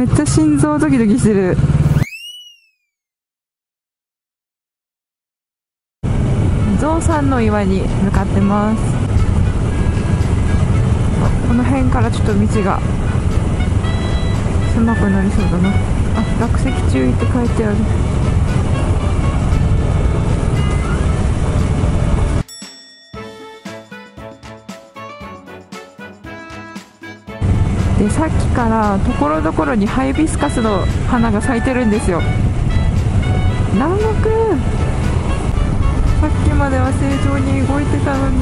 めっちゃ心臓ドキドキしてる。象さんの岩に向かってます。この辺からちょっと道が狭くなりそうだな。あ落石注意って書いてある。からところどころにハイビスカスの花が咲いてるんですよ。南国？さっきまでは正常に動いてたのに。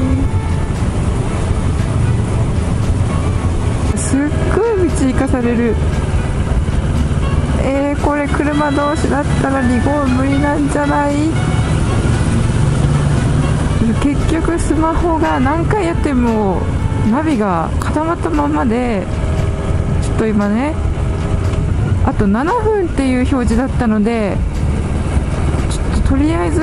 すっごい道行かされる。えー、これ車同士だったら離合無理なんじゃない？結局スマホが何回やってもナビが固まったままでと今ねあと7分っていう表示だったのでちょっととりあえず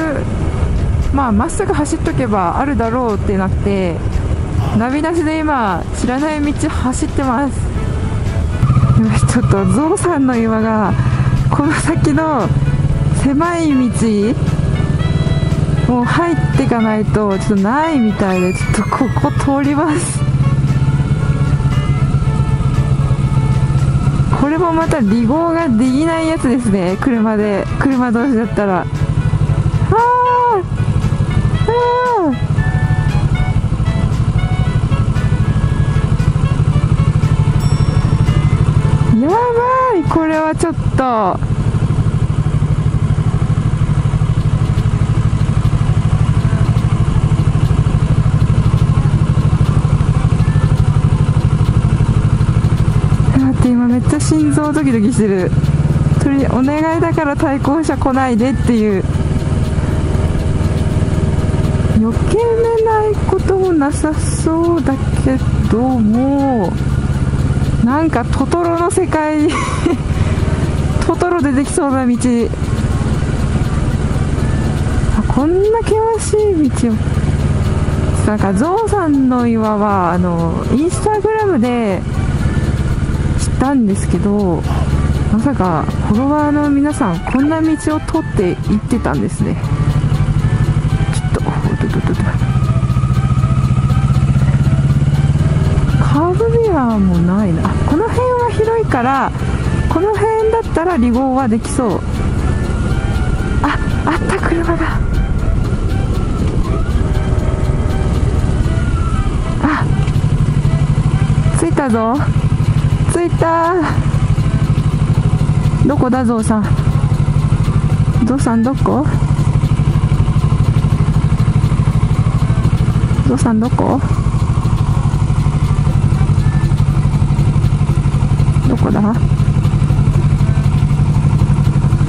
まあまっすぐ走っとけばあるだろうってなってナビなしで今知らない道走ってます。今ちょっとゾウさんの岩がこの先の狭い道もう入っていかないとちょっとないみたいでちょっとここ通ります。これもまた離合ができないやつですね。車で車同士だったら。ああやばいこれはちょっとめっちゃ心臓ドキドキしてる。とりお願いだから対向車来ないでっていう。余計めないこともなさそうだけどもなんかトトロの世界 トトロ出てきそうな道。あこんな険しい道を。なんかゾウさんの岩はあのインスタグラムでたんですけどまさかフォロワーの皆さんこんな道を通って行ってたんですね。ちょっとカーブミラーもないな。この辺は広いからこの辺だったら離合はできそう。ああった車が。あ着いたぞ。いた。どこだゾウさん？ゾウさんどこ？ゾウさんどこ？どこだ？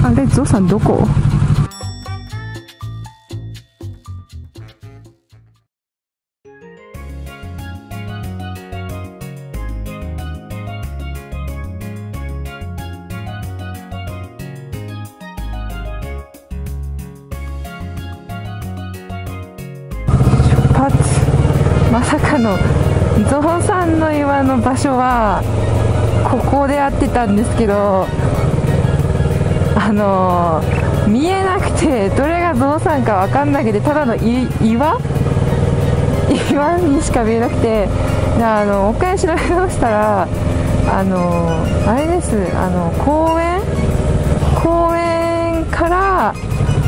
あれゾウさんどこ？まさかのゾウさんの岩の場所はここでやってたんですけどあのー、見えなくてどれがゾウさんか分かんなくてただの岩？岩にしか見えなくてであのもう一回調べ直したらあのー、あれです。あの公園？公園から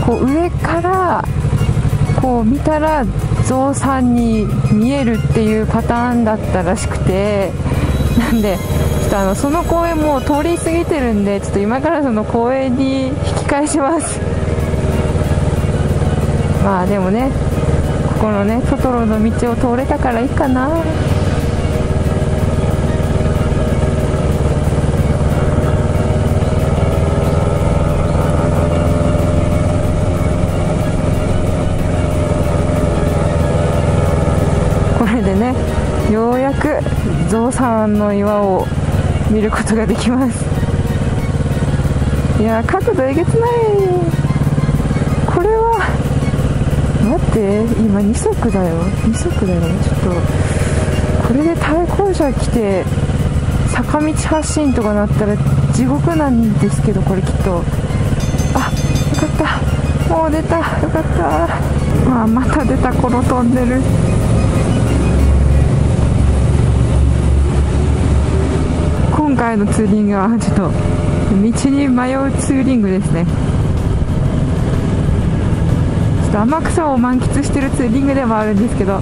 こう上からこう見たらゾウさんに見えるっていう。パターンだったらしくてなんでちょっとあのその公園もう。通り過ぎてるんでちょっと今からその公園に引き返しますまあでもねここのねトトロの道を通れたからいいかなようやくゾウさんの岩を見ることができます。いや角度えげつない。これは待って今2足だよ。2足だよ。ちょっとこれで対向車来て坂道発進とかなったら地獄なんですけどこれきっと。あよかった。もう出た。よかった。まあまた出た。このトンネル回のツーリングはちょっと道に迷うツーリングですね。ちょっと天草を満喫してるツーリングでもあるんですけど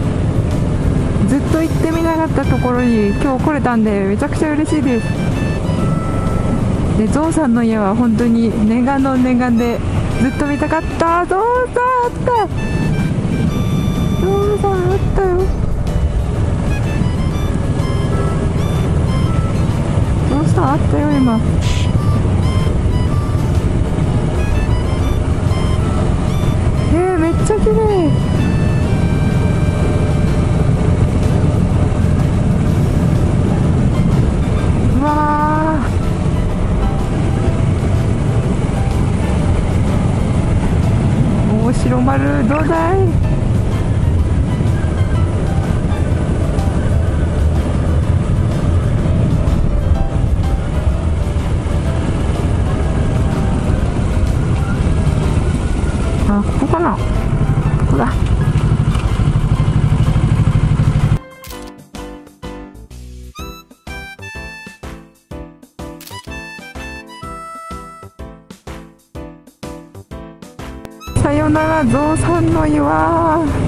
ずっと行ってみなかったところに今日来れたんでめちゃくちゃ嬉しいです。でゾウさんの家は本当に念願の念願でずっと見たかった。ゾウさんあった。ちゃ綺麗。うわー。大城丸どうだい？さよならゾウさんの岩